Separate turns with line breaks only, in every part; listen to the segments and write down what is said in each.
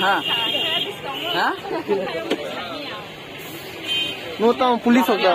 हाँ हाँ नो तो पुलिस हो गया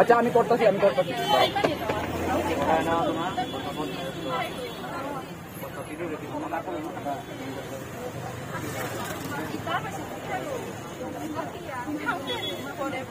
আচ্ছা
আমি করতেছি আমি করতেছি
হ্যাঁ।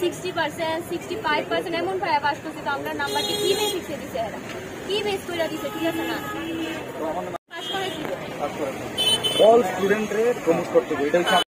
Sixty percent sixty five percent एमन फाइव आज तो तो अपना नंबर की की मेस से दिसे है की मेस को जा दिसे ठीक है ना पास करे की
पास करे ऑल स्टूडेंट रे प्रमोट करते